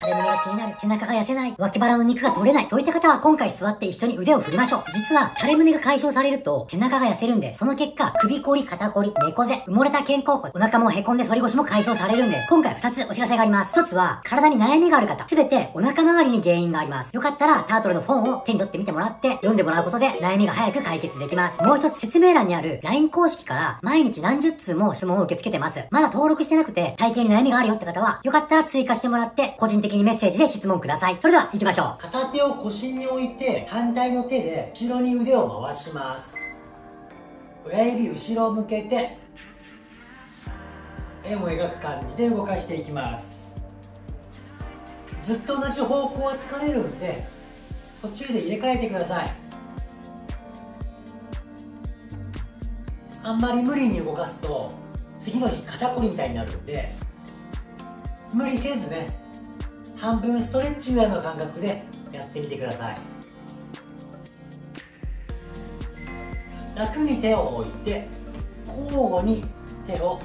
垂れ胸が気になる、背中が痩せない、脇腹の肉が取れない、そういった方は今回座って一緒に腕を振りましょう。実は、垂れ胸が解消されると、背中が痩せるんで、その結果、首こり、肩こり、猫背、埋もれた肩甲骨、お腹も凹んで反り腰も解消されるんです。今回二つお知らせがあります。一つは、体に悩みがある方、すべてお腹周りに原因があります。よかったら、タートルの本を手に取ってみてもらって、読んでもらうことで、悩みが早く解決できます。もう一つ、説明欄にある LINE 公式から、毎日何十通も質問を受け付けてます。まだ登録してなくて、体型に悩みがあるよって方は、よかったら追加してもらって、個人的にメッセージで質問ください。それでは行きましょう。片手を腰に置いて、反対の手で後ろに腕を回します。親指後ろ向けて、円を描く感じで動かしていきます。ずっと同じ方向は疲れるんで、途中で入れ替えてください。あんまり無理に動かすと次の日肩こりみたいになるんで無理せずね半分ストレッチぐらいの感覚でやってみてください。楽に手を置いて交互に手を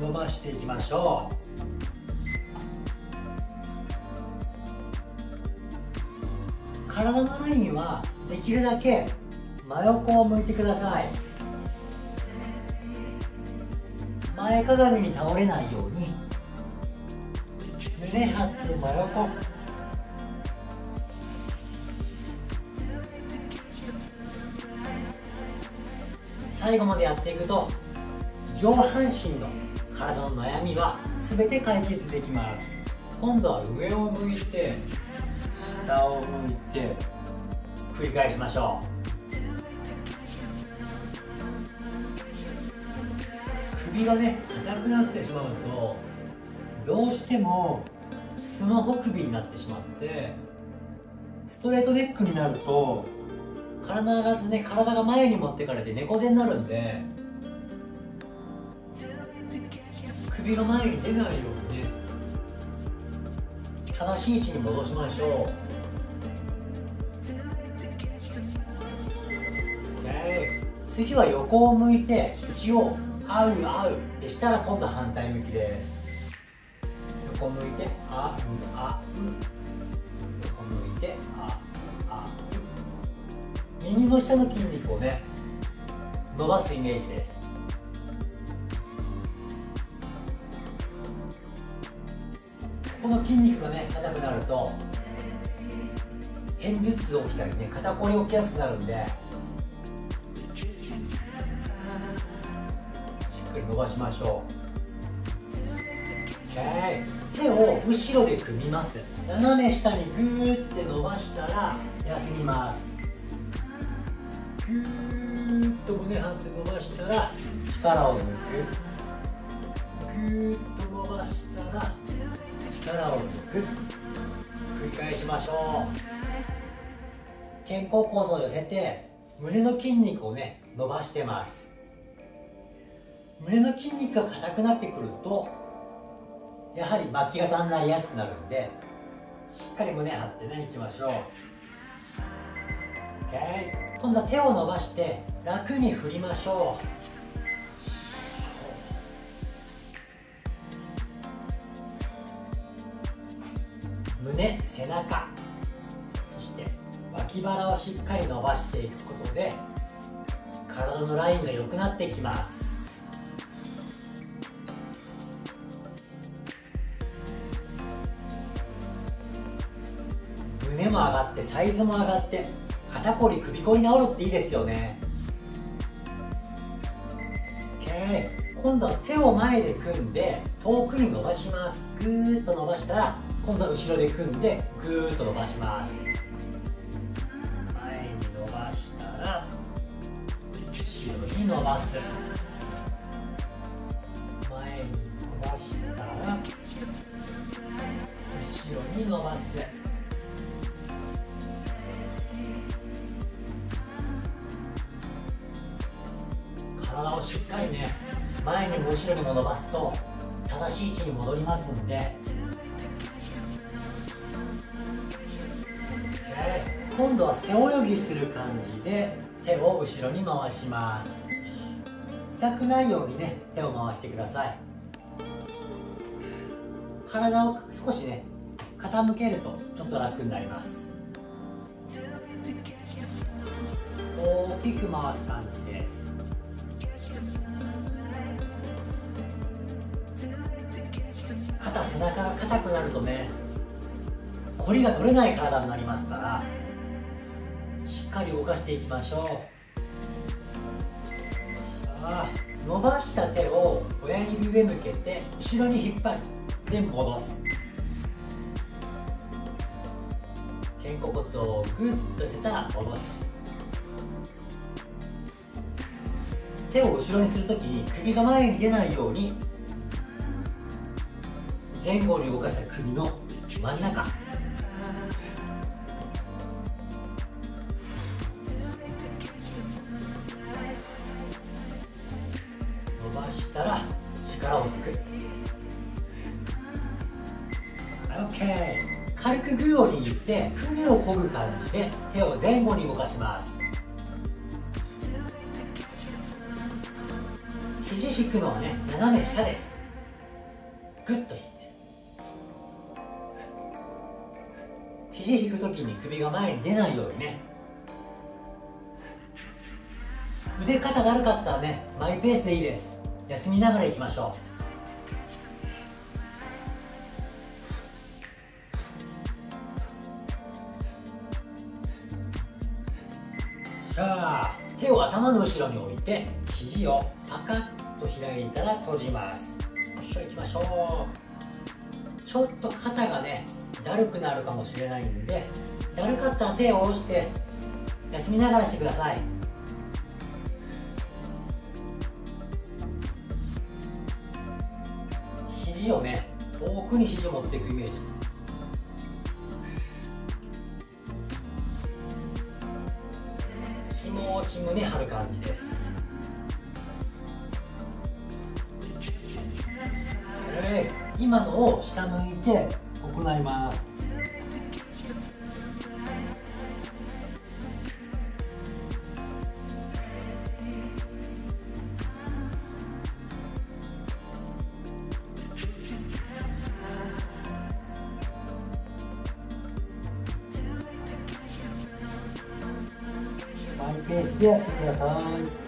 伸ばしていきましょう。体のラインはできるだけ真横を向いてください。前かがみに倒れないように胸張って真横。最後までやっていくと上半身の体の悩みは全て解決できます。今度は上を向いて下を向いて繰り返しましょう。首がね硬くなってしまうとどうしてもスマホ首になってしまってストレートネックになると必ずね体が前に持ってかれて猫背になるんで首が前に出ないようにね正しい位置に戻しましょう。次は横を向いて口を合う合うでしたら今度反対向きで。す横向いてああ横向いてああ。耳の下の筋肉をね伸ばすイメージです。この筋肉がね硬くなると片頭痛起きたりね肩こり起きやすくなるんでしっかり伸ばしましょう。OK 手を後ろで組みます。斜め下にグーって伸ばしたら休みます。グーッと胸張って伸ばしたら力を抜く。グーッと伸ばしたら力を抜く。繰り返しましょう。肩甲骨を寄せて胸の筋肉をね伸ばしてます。胸の筋肉が硬くなってくるとやはり巻き型になりやすくなるんでしっかり胸張ってねいきましょう。OK 今度は手を伸ばして楽に振りましょう。胸背中そして脇腹をしっかり伸ばしていくことで体のラインが良くなっていきます。胸も上がってサイズも上がって肩こり首こり治るっていいですよね。OK 今度は手を前で組んで遠くに伸ばします。ぐーっと伸ばしたら今度は後ろで組んでぐーっと伸ばします。前に伸ばしたら後ろに伸ばす。も伸ばすと正しい位置に戻りますんで今度は背泳ぎする感じで手を後ろに回します。痛くないようにね手を回してください。体を少しね傾けるとちょっと楽になります。大きく回す感じです。肩背中が硬くなるとね凝りが取れない体になりますからしっかり動かしていきましょう。さあ伸ばした手を親指上向けて後ろに引っ張りで戻す。肩甲骨をグッと寄せたら戻す。手を後ろにするときに首が前に出ないように前後に動かした首の真ん中。伸ばしたら力を抜く。OK 軽くグーを握って首を漕ぐ感じで手を前後に動かします。肘引くのはね斜め下です。グッと引肘引くときに首が前に出ないようにね。腕肩だるかったらねマイペースでいいです。休みながらいきましょう。さあ手を頭の後ろに置いて肘をパカッと開いたら閉じます。よっしょ行きましょう。ちょっと肩がねだるくなるかもしれないんでだるかったら手を下ろして休みながらしてください。肘をね遠くに肘を持っていくイメージ。気持ち胸張る感じです。今のを下向いて行いますマイペースでやってください。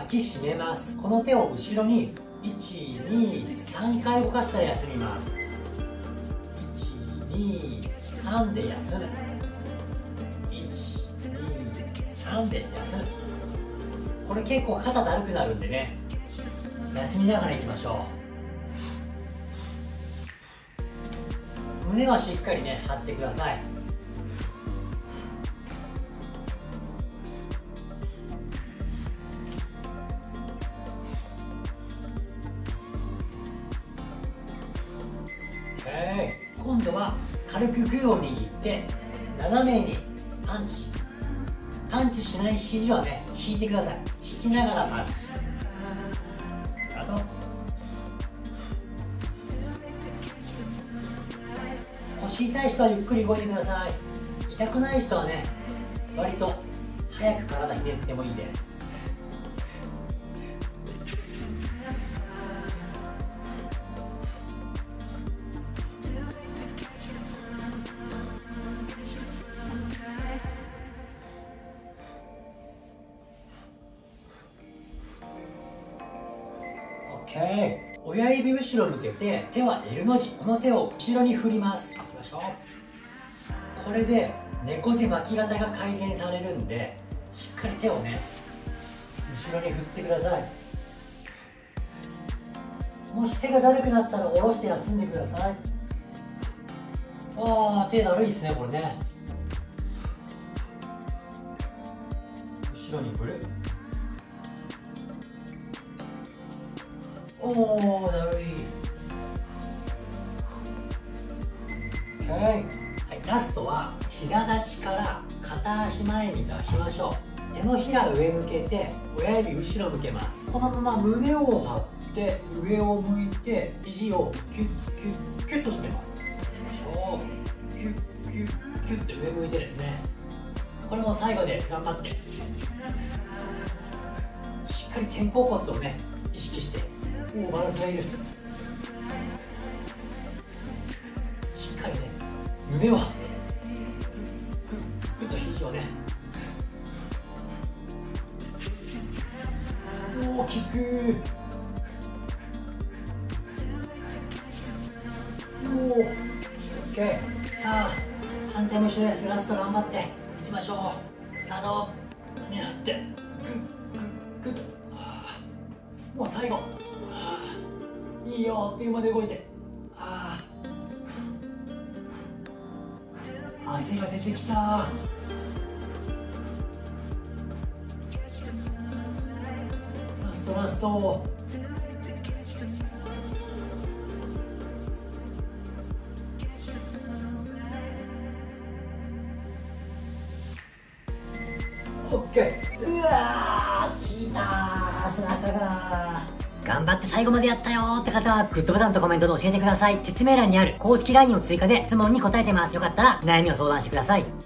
脇締めます。この手を後ろに123回動かしたら休みます。123で休む。123で休む。これ結構肩だるくなるんでね。休みながらいきましょう。胸はしっかりね張ってください。今度は軽くグーを握って斜めにパンチ。パンチしない肘はね引いてください。引きながらパンチ。あと。腰痛い人はゆっくり動いてください。痛くない人はね割と早く体ひねってもいいで。す親指後ろ向けて手は L の字。この手を後ろに振ります。いきましょう。これで猫背巻き肩が改善されるんでしっかり手をね後ろに振ってください。もし手がだるくなったら下ろして休んでください。ああ手だるいですねこれね。後ろに振る。おおだるい OK はい。ラストは膝立ちから片足前に出しましょう。手のひら上向けて親指後ろ向けます。このまま胸を張って上を向いて肘をキュッキュッキュッと締めます。よいしょキュッキュッキュッて上向いてです。ねこれも最後です。頑張って。しっかり肩甲骨をね意識しておおバランスがいるしっかりね胸をグッと肘をね大きく。おお OK さあ反対も一緒です。ラスト頑張って。いきましょう。サードにやって。グッグッグッと。もう最後。あいいよっていうまで動いて。あー。汗が出てきた。ラストラスト。オッケー。うわー。ー背中が頑張って最後までやったよーって方は、グッドボタンとコメントで教えてください。説明欄にある公式 LINE を追加で質問に答えてます。よかったら悩みを相談してください。